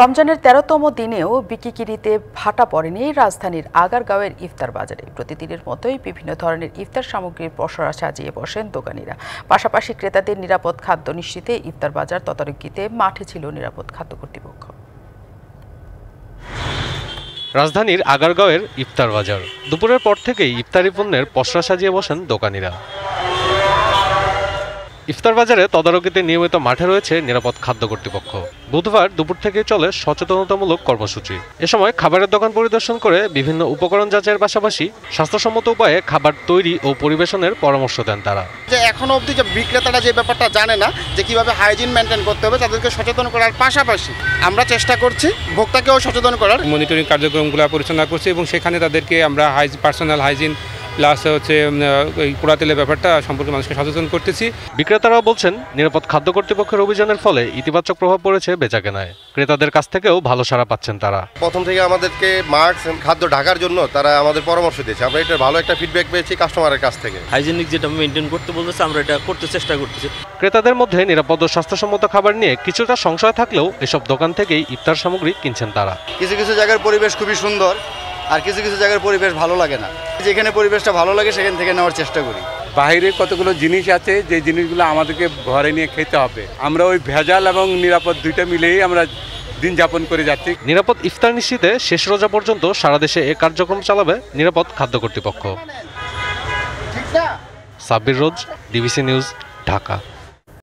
রমজানের তেরোতম দিনেও বিকিকিরিতে ভাটা পড়েনি রাজধানীর আগারগাঁওয়ের ইফতার বাজারে। প্রতিদিনের মতোই বিভিন্ন ধরনের ইফতার সামগ্রীর পসরা সাজিয়ে বসেন দোকানিরা। পাশাপাশি ক্রেতাদের নিরাপদ খাদ্য নিশ্চিতে ইফতার বাজার তদারকিতে মাঠে ছিল নিরাপদ খাদ্য কর্তৃপক্ষ। রাজধানীর আগারগাঁওয়ের ইফতার বাজার। দুপুরের পর থেকেই ইফতারি পণ্যের পসরা সাজিয়ে বসেন দোকানিরা। ইফতার বাজারে তদারকিতে নিয়মিত মাঠে রয়েছে নিরাপদ খাদ্য কর্তৃপক্ষ। বুধবার দুপুর থেকে চলে সচেতনতামূলক কর্মসূচি। এ সময় খাবারের দোকান পরিদর্শন করে বিভিন্ন উপকরণ যাচাইয়ের পাশাপাশি স্বাস্থ্যসম্মত উপায়ে খাবার তৈরি ও পরিবেশনের পরামর্শ দেন তারা। যে এখনও অবধি যে বিক্রেতারা যে ব্যাপারটা জানে না যে কীভাবে হাইজিন মেনটেন করতে হবে তাদেরকে সচেতন করার পাশাপাশি আমরা চেষ্টা করছি ভোক্তাকেও সচেতন করার। মনিটরিং কার্যক্রমগুলো পরিচালনা করছি এবং সেখানে তাদেরকে আমরা হাইজ পার্সোনাল হাইজিন প্লাস হচ্ছে এই পোড়া তেলের ব্যাপারটা সম্পর্কে মানুষকে সচেতন করতেছি। বিক্রেতারাও বলছেন নিরাপদ খাদ্য কর্তৃপক্ষের অভিযানের ফলে ইতিবাচক প্রভাব পড়েছে বেচাকেনায়। ক্রেতাদের কাছ থেকেও ভালো সাড়া পাচ্ছেন তারা। প্রথম থেকে আমাদেরকে মাস্ক খাদ্য ঢাকার জন্য তারা আমাদের পরামর্শ দিয়েছে। আমরা এটা ভালো একটা ফিডব্যাক পেয়েছি কাস্টমারের কাছ থেকে। হাইজেনিক যেটা মেনটেন করতে বলতেছে আমরা এটা করতে চেষ্টা করতেছি। ক্রেতাদের মধ্যে নিরাপদ ও স্বাস্থ্যসম্মত খাবার নিয়ে কিছুটা সংশয় থাকলেও এসব দোকান থেকেই ইফতার সামগ্রী কিনছেন তারা। কিছু কিছু জায়গার পরিবেশ খুবই সুন্দর। আর কিছু কিছু জায়গার পরিবেশ ভালো লাগে না। যেখানে পরিবেশটা ভালো লাগে সেখান থেকে নেওয়ার চেষ্টা করি। বাইরে কতগুলো জিনিস আছে যে জিনিসগুলো আমাদেরকে ঘরে নিয়ে খেতে হবে। আমরা ওই ভেজাল এবং নিরাপদ দুইটা মিলেই আমরা দিন যাপন করে যাচ্ছি। নিরাপদ ইফতার নিশ্চিতে শেষ রোজা পর্যন্ত সারা দেশে এ কার্যক্রম চালাবে নিরাপদ খাদ্য কর্তৃপক্ষ। Sabbir Roj DBC news Dhaka.